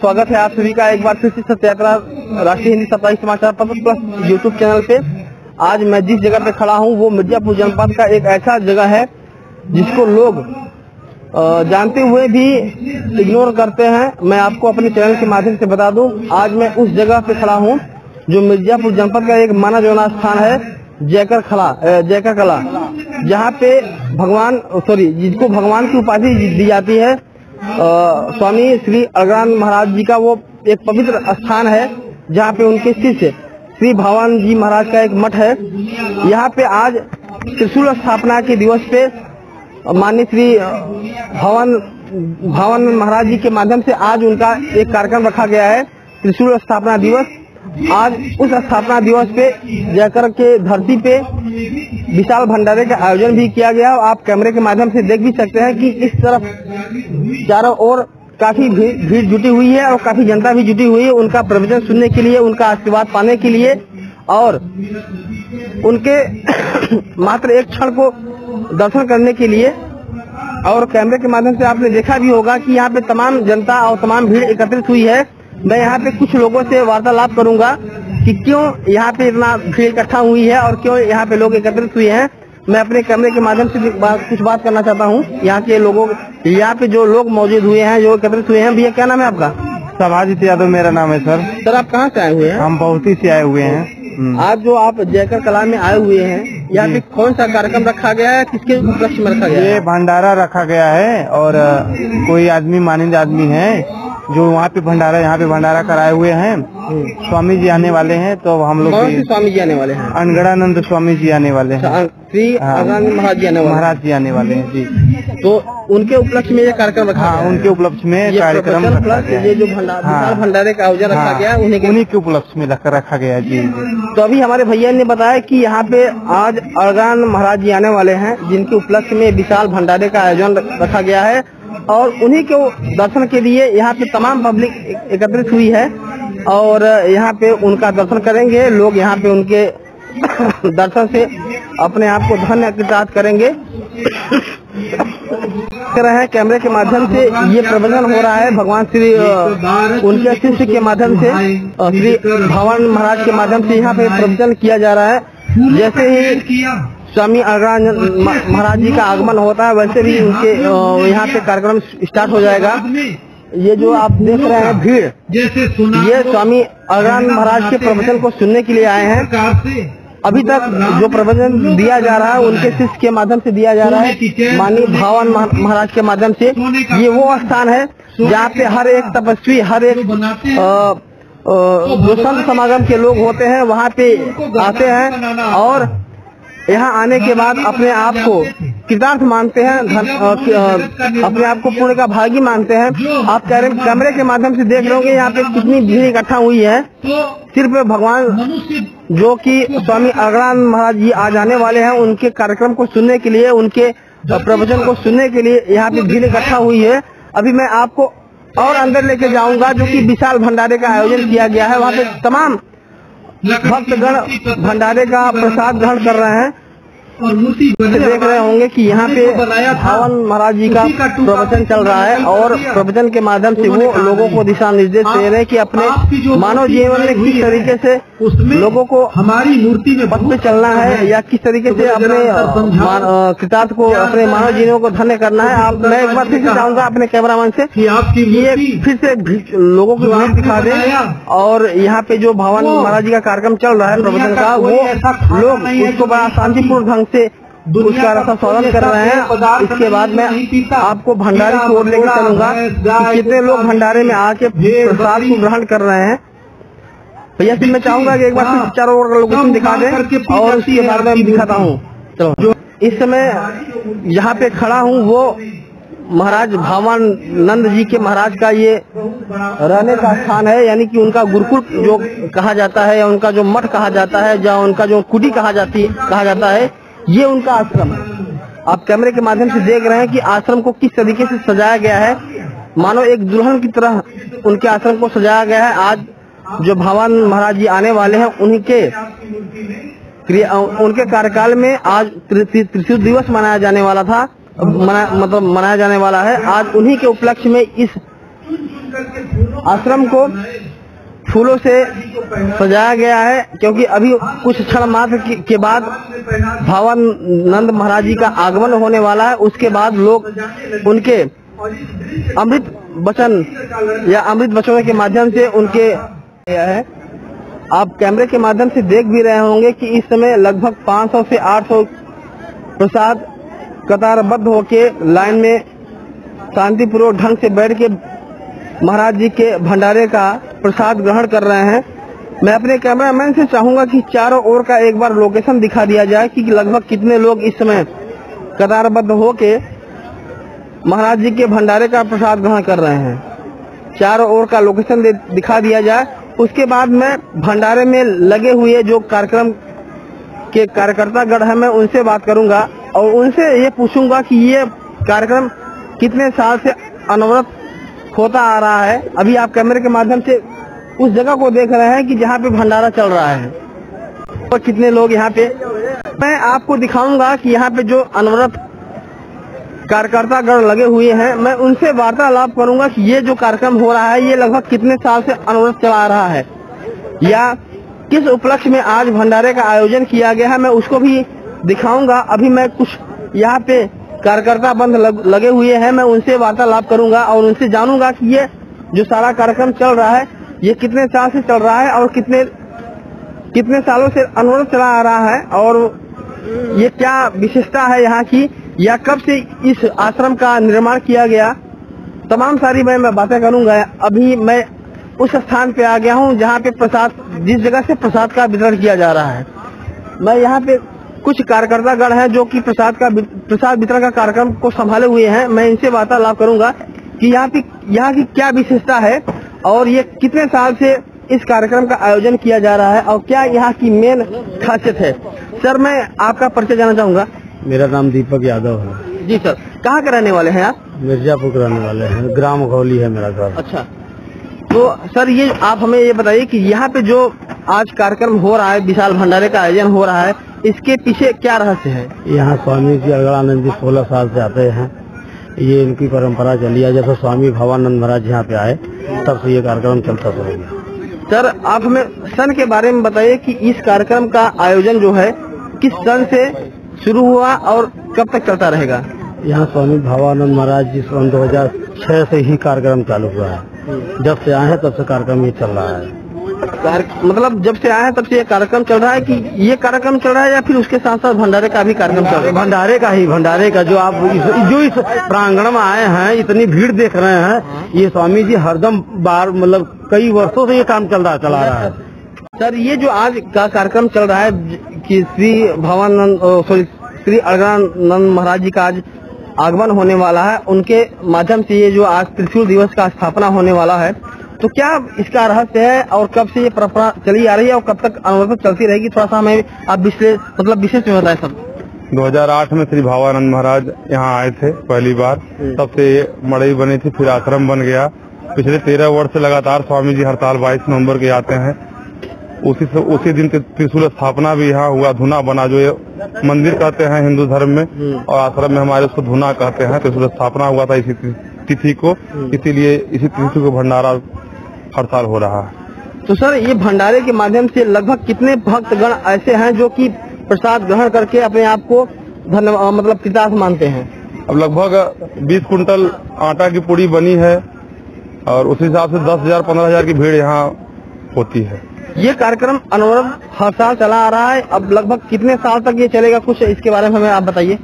स्वागत है आप सभी का एक बार फिर से सत्याग्रह राष्ट्रीय हिंदी साप्ताहिक समाचार पत्र प्लस यूट्यूब चैनल पे। आज मैं जिस जगह पे खड़ा हूँ, वो मिर्जापुर जनपद का एक ऐसा जगह है जिसको लोग जानते हुए भी इग्नोर करते हैं। मैं आपको अपने चैनल के माध्यम से बता दूँ, आज मैं उस जगह पे खड़ा हूँ जो मिर्जापुर जनपद का एक माना जोना स्थान है, जयकर खला जयकर कला, जहाँ पे भगवान, सॉरी, जिसको भगवान की उपाधि दी जाती है स्वामी श्री अग्रान महाराज जी का वो एक पवित्र स्थान है, जहाँ पे उनके शिष्य श्री भगवान जी महाराज का एक मठ है। यहाँ पे आज त्रिशूल स्थापना के दिवस पे माननीय श्री भवन भवन महाराज जी के माध्यम से आज उनका एक कार्यक्रम रखा गया है, त्रिशूल स्थापना दिवस। आज उस स्थापना दिवस पे जयकर के धरती पे विशाल भंडारे का आयोजन भी किया गया। और आप कैमरे के माध्यम से देख भी सकते हैं कि इस तरफ़ चारों ओर काफ़ी भीड़ भीड़ जुटी हुई है और काफ़ी जनता भी जुटी हुई है उनका प्रवचन सुनने के लिए, उनका आशीर्वाद पाने के लिए और उनके मात्र एक क्षण को दर्शन करने के लिए और कैमरे के माध्यम से आपने देखा भी होगा कि यहाँ पे तमाम जनता और तमाम भीड़ एकत्रित हुई है। मैं यहाँ पे कुछ लोगों से वार्तालाप करूँगा कि क्यों यहाँ पे इतना भीड़ इकट्ठा हुई है और क्यों यहाँ पे लोग एकत्रित हुए हैं। मैं अपने कैमरे के माध्यम से बात- कुछ बात करना चाहता हूँ। यहाँ के लोगों यहाँ पे जो लोग मौजूद हुए हैं जो एकत्रित हुए हैं भैया क्या नाम है आपका? सभाजित यादव मेरा नाम है सर। सर आप कहाँ से आए हुए हैं? हम बहुत ही से आए हुए हैं। हम्म। आज जो आप जयकर कला में आए हुए हैं यहाँ पे कौन सा कार्यक्रम रखा गया है? किसके उपलक्ष्य में रखा गया ये भंडारा रखा गया है और कोई आदमी मानिंद आदमी है। जो वहाँ पे भंडारा यहाँ पे भंडारा कराए हुए हैं स्वामी जी आने वाले हैं तो हम लोग स्वामी जी आने वाले हैं? अनगढ़ानंद स्वामी जी आने वाले हैं। श्री हाँ। महाराज जी आने वाले महाराज जी आने वाले हैं जी। तो उनके उपलक्ष्य में ये कार्यक्रम रखा हाँ उनके उपलक्ष्य में कार्यक्रम प्लस ये जो भंडार हाँ। भंडारे का आयोजन रखा हाँ, गया है उन्हीं के उपलक्ष्य में रख- रखा गया जी जी। तो अभी हमारे भैया ने बताया कि यहाँ पे आज अरगान महाराज जी आने वाले हैं जिनके उपलक्ष्य में विशाल भंडारे का आयोजन रखा गया है। और उन्हीं के दर्शन के लिए यहाँ पे तमाम पब्लिक एकत्रित हुई है और यहाँ पे उनका दर्शन करेंगे। लोग यहाँ पे उनके दर्शन से अपने आप को धन्य करेंगे। कर रहे हैं, कैमरे के माध्यम से ये प्रवचन हो रहा है भगवान श्री उनके शिष्य के माध्यम से श्री भवन महाराज के माध्यम से यहाँ पे प्रवचन किया जा रहा है। जैसे ही स्वामी अग्रान महाराज जी का आगमन होता है वैसे भी उनके यहाँ पे कार्यक्रम स्टार्ट हो जाएगा। ये जो आप देख रहे हैं भीड़ जैसे ये स्वामी अग्रान महाराज के प्रवचन को सुनने के लिए आए हैं। अभी तक जो प्रवचन दिया जा रहा है उनके शिष्य के माध्यम से दिया जा रहा है। माननीय भावन महाराज के माध्यम से ये वो स्थान है जहाँ पे हर एक तपस्वी हर एक जो संत समागम के लोग होते हैं वहाँ पे आते हैं और यहाँ आने के बाद अपने आप को कृतार्थ मानते हैं धन, अ, अपने आप को पुण्य का भागी मानते हैं। आप कह रहे हैं कैमरे के माध्यम से देख रहे होंगे यहाँ पे कितनी भीड़ इकट्ठा हुई है। तो सिर्फ़ भगवान जो कि स्वामी अग्रान महाराज जी आज आने वाले हैं उनके कार्यक्रम को सुनने के लिए उनके प्रवचन को सुनने के लिए यहाँ पे भीड़ इकट्ठा हुई है। अभी मैं आपको और अंदर लेके जाऊँगा जो कि विशाल भंडारे का आयोजन किया गया है। वहाँ पे तमाम भक्तगण भंडारे का प्रसाद ग्रहण कर रहे हैं। और मूर्ति देख रहे होंगे कि यहाँ पे भावन महाराज जी का प्रवचन चल रहा है और प्रवचन के माध्यम से वो लोगों को दिशा निर्देश दे रहे हैं कि अपने मानव जीवन में किस तरीके से लोगों को हमारी मूर्ति में पथ पे चलना है या किस तरीके से अपने कृतार्थ को अपने मानव जीवन को धन्य करना है। आप मैं एक बार फिर से चाहूँगा अपने कैमरामैन से कि आपकी ये फिर से लोगों की भीड़ दिखा दे और यहाँ पे जो भवन महाराज जी का कार्यक्रम चल रहा है प्रवचन का वो लोग उसको बड़ा शांतिपूर्ण ढंग से उसका रसा स्वागत कर रहे हैं। इसके बाद मैं आपको भंडारे की ओर लेकर चलूँगा कितने लोग भंडारे में आके प्रसाद को ग्रहण कर रहे हैं। भैया, फिर मैं चाहूँगा कि एक बार फिर चारों ओर का लोकेशन दिखा दें और उसके बाद मैं दिखाता हूँ। चलो। इस समय यहाँ पे खड़ा हूँ, वो महाराज भावन नंद जी के महाराज का ये रहने का स्थान है, यानी कि उनका गुरुकुल जो कहा जाता है या उनका जो मठ कहा जाता है, या उनका जो कुटी कहा जाती, कहा जाता है ये उनका आश्रम है। आप कैमरे के माध्यम से देख रहे हैं कि आश्रम को किस तरीके से सजाया गया है। मानो एक दुल्हन की तरह उनके आश्रम को सजाया गया है। आज जो भगवान महाराज जी आने वाले हैं उनके उनके कार्यकाल में आज त्रि- त्रि- त्रिशूल दिवस मनाया जाने वाला था। मना, मतलब मनाया जाने वाला है। आज उन्हीं के उपलक्ष्य में इस आश्रम को फूलों से सजाया गया है। क्योंकि अभी कुछ क्षण मात्र के बाद भावानंद महाराज जी का आगमन होने वाला है। उसके बाद लोग उनके अमृत वचन या अमृत वचनों के माध्यम से उनके है। आप कैमरे के माध्यम से देख भी रहे होंगे कि इस समय लगभग 500 से 800 प्रसाद कतारबद्ध होके लाइन में शांतिपूर्वक ढंग से बैठ के महाराज जी के भंडारे का प्रसाद ग्रहण कर रहे हैं। मैं अपने कैमरामैन से चाहूँगा कि चारों ओर का एक बार लोकेशन दिखा दिया जाए कि लगभग कितने लोग इस समय कतारबद्ध होके महाराज जी के भंडारे का प्रसाद ग्रहण कर रहे हैं। चारों ओर का लोकेशन दिखा दिया जाए। उसके बाद मैं भंडारे में लगे हुए जो कार्यक्रम के कार्यकर्ता गण है, मैं उनसे बात करूँगा और उनसे ये पूछूँगा कि ये कार्यक्रम कितने साल से अनवरत होता आ रहा है। अभी आप कैमरे के माध्यम से उस जगह को देख रहे हैं कि जहाँ पे भंडारा चल रहा है। और कितने लोग यहाँ पे मैं आपको दिखाऊँगा कि यहाँ पे जो अनवरत कार्यकर्ता गण लगे हुए हैं मैं उनसे वार्तालाप करूँगा कि ये जो कार्यक्रम हो रहा है ये लगभग कितने साल से अनवरत चला रहा है। या किस उपलक्ष्य में आज भंडारे का आयोजन किया गया है मैं उसको भी दिखाऊँगा। अभी मैं कुछ यहाँ पे कार्यकर्ता बंद लग, लगे हुए हैं मैं उनसे वार्तालाप करूँगा और उनसे जानूँगा कि ये जो सारा कार्यक्रम चल रहा है ये कितने साल से चल रहा है और कितने कितने सालों से अनवरत चला आ रहा है और ये क्या विशेषता है यहाँ की? या कब से इस आश्रम का निर्माण किया गया? तमाम सारी मैं, मैं बातें करूँगा। अभी मैं उस स्थान पे आ गया हूँ जहाँ पे प्रसाद जिस जगह से प्रसाद का वितरण किया जा रहा है। मैं यहाँ पे कुछ कार्यकर्ता गण हैं जो कि प्रसाद का प्रसाद वितरण का कार्यक्रम को संभाले हुए हैं। मैं इनसे वार्तालाप करूँगा कि यहाँ की यहाँ की क्या विशेषता है और ये कितने साल से इस कार्यक्रम का आयोजन किया जा रहा है और क्या यहाँ की मेन खासियत है? सर मैं आपका परिचय जाना चाहूँगा। मेरा नाम दीपक यादव है। जी सर। कहाँ के रहने वाले हैं आप? मिर्जापुर के रहने वाले हैं। ग्राम घोली है मेरा घर। अच्छा। तो सर ये आप हमें ये बताइए कि यहाँ पे जो आज कार्यक्रम हो रहा है विशाल भंडारे का आयोजन हो रहा है इसके पीछे क्या रहस्य है? यहाँ स्वामी जी अगड़ानंद जी सोलह साल से आते हैं। ये इनकी परंपरा चली है। जैसे स्वामी भवानंद महाराज यहाँ पे आए तब से ये कार्यक्रम चलता रहेगा सर आप हमें सन के बारे में बताइए कि इस कार्यक्रम का आयोजन जो है किस सन से शुरू हुआ और कब तक चलता रहेगा? यहाँ स्वामी भवानंद महाराज जी सन 2006 से ही कार्यक्रम चालू हुआ है। जब से आए हैं तब से कार्यक्रम ये चल रहा है। मतलब जब से आए हैं तब से ये कार्यक्रम चल रहा है कि ये कार्यक्रम चल रहा है या फिर उसके साथ साथ भंडारे का भी कार्यक्रम चल रहा है? भंडारे का ही भंडारे का जो आप इस, जो इस प्रांगण में आए हैं इतनी भीड़ देख रहे हैं ये स्वामी जी हरदम बार मतलब कई वर्षों से ये काम चल रहा चला रहा है। सर ये जो आज का कार्यक्रम चल रहा है कि श्री भवानंद सॉरी श्री अड़गानंद महाराज जी का आज आगमन होने वाला है उनके माध्यम से ये जो आज त्रिशूल दिवस का स्थापना होने वाला है तो क्या इसका रहस्य है और कब से ये परंपरा चली आ रही है और कब तक अनवरत चलती रहेगी? थोड़ा सा हमें आप विश्लेष मतलब विशेष में बताएँ सर 2008 में श्री भावानंद महाराज यहाँ आए थे पहली बार। तब से ये मड़ई बनी थी फिर आश्रम बन गया। पिछले तेरह वर्ष से लगातार स्वामी जी हर साल बाईस नवंबर के आते हैं। उसी से उसी दिन त्रिशूल स्थापना भी यहाँ हुआ धुना बना जो ये मंदिर कहते हैं हिंदू धर्म में। और आश्रम में हमारे उसको धुना कहते हैं त्रिशूल स्थापना हुआ था इसी तिथि को। इसीलिए इसी तिथि को भंडारा हर साल हो रहा है। तो सर ये भंडारे के माध्यम से लगभग कितने भक्तगण ऐसे हैं जो कि प्रसाद ग्रहण करके अपने आप को धन्यवाद मतलब कृतार्थ मानते हैं? अब लगभग 20 कुंटल आटा की पुड़ी बनी है और उस हिसाब से दस हज़ार पंद्रह हज़ार की भीड़ यहाँ होती है। ये कार्यक्रम अनवरत हर साल चला आ रहा है। अब लगभग कितने साल तक ये चलेगा कुछ इसके बारे में हमें आप बताइए।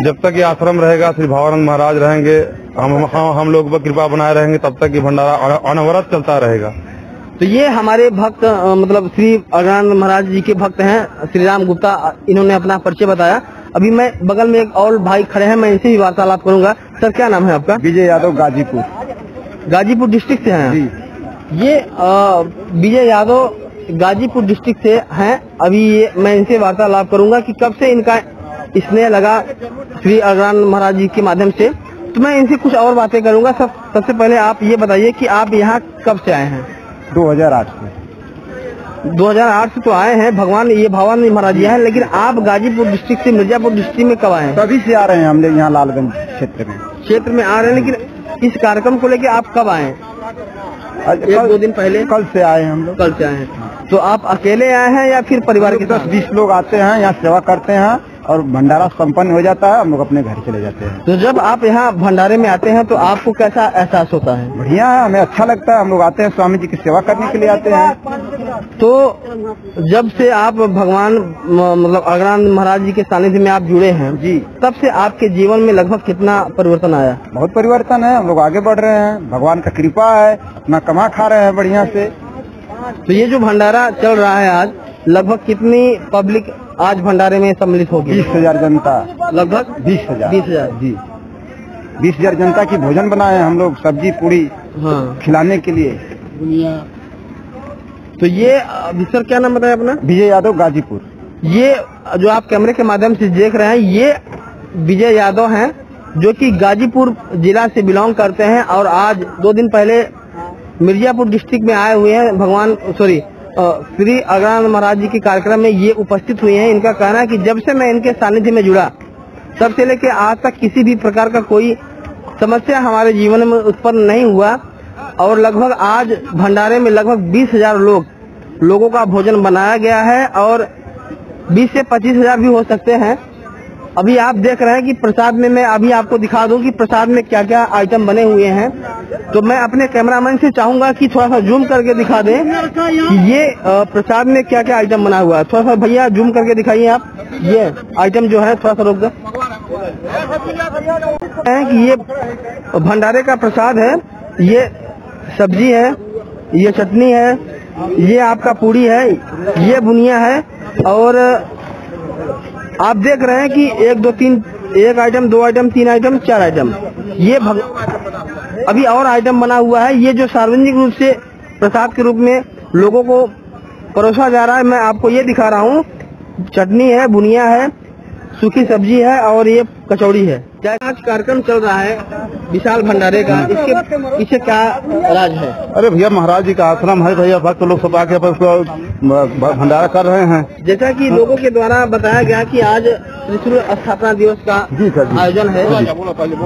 जब तक ये आश्रम रहेगा श्री भावानंद महाराज रहेंगे हम हम, हम लोग पर कृपा बनाए रहेंगे तब तक ये भंडारा अनवरत चलता रहेगा। तो ये हमारे भक्त मतलब श्री अगरानंद महाराज जी के भक्त हैं श्री राम गुप्ता इन्होंने अपना परिचय बताया। अभी मैं बगल में एक और भाई खड़े हैं मैं इनसे भी वार्तालाप करूँगा। सर क्या नाम है आपका? विजय यादव गाजीपुर। गाजीपुर डिस्ट्रिक्ट से हैं? ये विजय यादव गाजीपुर डिस्ट्रिक्ट से हैं। अभी ये मैं इनसे वार्तालाप करूँगा कि कब से इनका स्नेह लगा श्री अगरान महाराज जी के माध्यम से। तो मैं इनसे कुछ और बातें करूँगा। सब सबसे पहले आप ये बताइए कि आप यहाँ कब से आए हैं? 2008 से। 2008 से तो आए हैं। भगवान ये भवानी महाराज जी हैं लेकिन आप गाजीपुर डिस्ट्रिक्ट से मिर्जापुर डिस्ट्रिक्ट में कब आए हैं? तभी से आ रहे हैं हम लोग यहाँ लालगंज क्षेत्र में। क्षेत्र में आ रहे हैं लेकिन इस कार्यक्रम को लेकर आप कब आए? एक दो दिन पहले? कल से आए हम लोग। कल से आए हैं। तो आप अकेले आए हैं या फिर परिवार के दस साथ बीस लोग आते हैं यहाँ सेवा करते हैं। और भंडारा संपन्न हो जाता है हम लोग अपने घर चले जाते हैं। तो जब आप यहाँ भंडारे में आते हैं तो आपको कैसा एहसास होता है? बढ़िया है हमें अच्छा लगता है हम लोग आते हैं स्वामी जी की सेवा करने के लिए आते हैं। तो जब से आप भगवान मतलब अगरान महाराज जी के सानिध्य में आप जुड़े हैं जी। तब से आपके जीवन में लगभग कितना परिवर्तन आया? बहुत परिवर्तन है हम लोग आगे बढ़ रहे हैं भगवान का कृपा है अपना कमा खा रहे हैं बढ़िया से। तो ये जो भंडारा चल रहा है आज लगभग कितनी पब्लिक आज भंडारे में सम्मिलित होगी? बीस हज़ार जनता। लगभग? बीस हज़ार। बीस हज़ार। जी। बीस हज़ार जनता की भोजन बनाए हम लोग सब्ज़ी पूरी हाँ। खिलाने के लिए। तो ये सर क्या नाम बताया अपना? विजय यादव गाजीपुर। ये जो आप कैमरे के माध्यम से देख रहे हैं ये विजय यादव हैं जो कि गाजीपुर जिला से बिलोंग करते हैं और आज दो दिन पहले मिर्जापुर डिस्ट्रिक्ट में आए हुए हैं भगवान सॉरी श्री अगरानंद महाराज जी के कार्यक्रम में ये उपस्थित हुए हैं। इनका कहना है कि जब से मैं इनके सानिध्य में जुड़ा, तब से लेके आज तक किसी भी प्रकार का कोई समस्या हमारे जीवन में उत्पन्न नहीं हुआ और लगभग आज भंडारे में लगभग बीस हज़ार लोग, लोगों का भोजन बनाया गया है और बीस से पच्चीस हज़ार भी हो सकते हैं। अभी आप देख रहे हैं कि प्रसाद में मैं अभी आपको दिखा दूँ कि प्रसाद में क्या क्या आइटम बने हुए हैं। तो मैं अपने कैमरामैन से चाहूँगा कि थोड़ा सा जूम करके दिखा दें ये प्रसाद में क्या क्या आइटम बना हुआ है। थोड़ा सा भैया जूम करके दिखाइए आप। ये आइटम जो है थोड़ा सा रोक दो। कि ये भंडारे का प्रसाद है, ये सब्ज़ी है, ये चटनी है, ये आपका पूड़ी है, ये बुनिया है और आप देख रहे हैं कि एक, दो, तीन, एक आइटम दो आइटम तीन आइटम चार आइटम ये भग... अभी और आइटम बना हुआ है। ये जो सार्वजनिक रूप से प्रसाद के रूप में लोगों को परोसा जा रहा है, मैं आपको ये दिखा रहा हूँ। चटनी है, बुनिया है सूखी सब्ज़ी है और ये कचौड़ी है। क्या आज कार्यक्रम चल रहा है विशाल भंडारे का इसके पीछे क्या राज है? अरे भैया महाराज जी का आश्रम है भैया भक्त लोग सब आके भंडारा कर रहे हैं। जैसा कि लोगों के द्वारा बताया गया कि आज त्रिशूल स्थापना दिवस का आयोजन है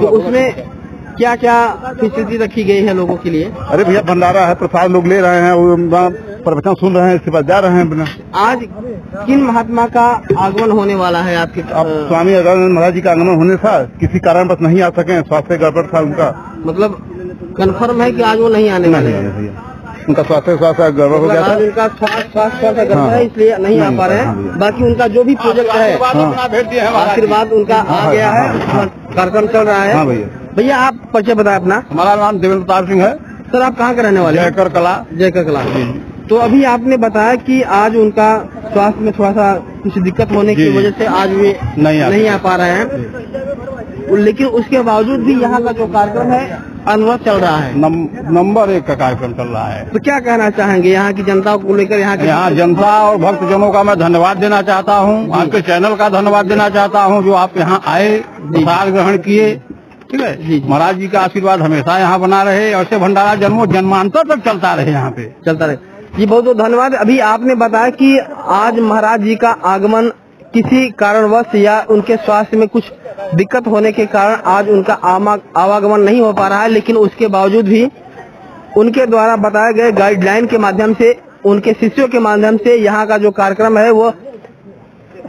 तो उसमें क्या क्या फैसिलिटी रखी गई है लोगों के लिए? अरे भैया भंडारा है प्रसाद लोग ले रहे हैं प्रवचन सुन रहे हैं इसके बाद जा रहे हैं अपना। आज किन महात्मा का आगमन होने वाला है आपके अब स्वामी अगरवाल महाराज जी का आगमन होने था किसी कारण बस नहीं आ सके स्वास्थ्य गड़बड़ था उनका। मतलब कंफर्म है कि आज वो नहीं आने वाले हैं? भैया। उनका स्वास्थ्य स्वास्थ्य गड़बड़ हो मतलब गया आज था उनका स्वास्थ्य स्वास्थ्य स्वास्थ्य गड़बड़ है हाँ। इसलिए नहीं आ पा रहे हाँ। हैं बाकी उनका जो भी प्रोजेक्ट है आशीर्वाद उनका आ गया है कार्यक्रम चल रहा हाँ। है भैया आप परिचय बताएँ अपना। हमारा नाम देवेंद्र प्रताप सिंह है। सर आप कहाँ के रहने वाले जयकर कला। जयकर कला। तो अभी आपने बताया कि आज उनका स्वास्थ्य में थोड़ा सा कुछ दिक्कत होने की। वजह से आज वे नहीं आ नहीं आ पा रहे हैं। लेकिन उसके बावजूद भी यहाँ का जो कार्यक्रम है अनवरत चल रहा है। नम- नंबर एक का कार्यक्रम चल रहा है। तो क्या कहना चाहेंगे यहाँ की जनता को लेकर यहाँ के यहाँ जनता और भक्तजनों का मैं धन्यवाद देना चाहता हूँ। आपके चैनल का धन्यवाद देना चाहता हूँ जो आप यहाँ आए प्रसाद ग्रहण किए ठीक है। महाराज जी का आशीर्वाद हमेशा यहाँ बना रहे और से भंडारा जन्मों जन्मांतर तक चलता रहे यहाँ पे। चलता रहे। जी बहुत बहुत धन्यवाद। अभी आपने बताया कि आज महाराज जी का आगमन किसी कारणवश या उनके स्वास्थ्य में कुछ दिक्कत होने के कारण आज उनका आवागमन नहीं हो पा रहा है लेकिन उसके बावजूद भी उनके द्वारा बताए गए गाइडलाइन के माध्यम से उनके शिष्यों के माध्यम से यहाँ का जो कार्यक्रम है वो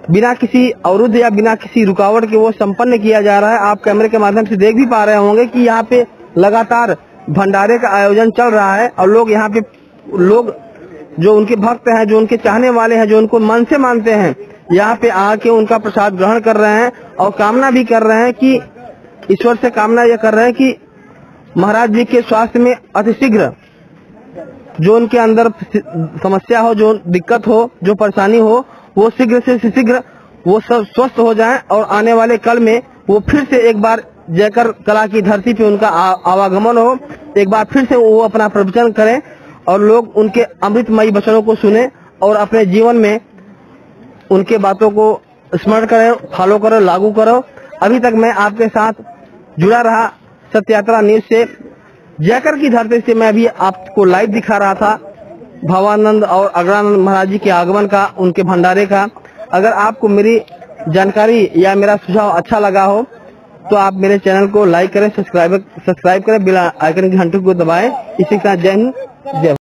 बिना किसी अवरुद्ध या बिना किसी रुकावट के वो संपन्न किया जा रहा है। आप कैमरे के माध्यम से देख भी पा रहे होंगे कि यहाँ पे लगातार भंडारे का आयोजन चल रहा है और लोग यहाँ पे, लोग जो उनके भक्त हैं, जो उनके चाहने वाले हैं, जो उनको मन से मानते हैं, यहाँ पे आके उनका प्रसाद ग्रहण कर रहे हैं और कामना भी कर रहे हैं कि, ईश्वर से कामना यह कर रहे हैं कि महाराज जी के स्वास्थ्य में अतिशीघ्र जो उनके अंदर समस्या हो, जो दिक्कत हो, जो परेशानी हो वो शीघ्र से शीघ्र वो सब स्वस्थ हो जाएँ और आने वाले कल में वो फिर से एक बार जयकर कला की धरती पे उनका आवागमन हो। एक बार फिर से वो अपना प्रवचन करें और लोग उनके अमृतमयी वचनों को सुने और अपने जीवन में उनके बातों को स्मरण करें, फॉलो करो, लागू करो। अभी तक मैं आपके साथ जुड़ा रहा सत्यात्रा न्यूज़ से। जयकर की धरती से मैं अभी आपको लाइव दिखा रहा था। भावानंद और अग्रानंद महाराज जी के आगमन का, उनके भंडारे का अगर आपको मेरी जानकारी या मेरा सुझाव अच्छा लगा हो तो आप मेरे चैनल को लाइक करें, सब्सक्राइब सब्सक्राइब करें बिना आइकन की घंटे को दबाएँ इसी के साथ जय हिंद, जय।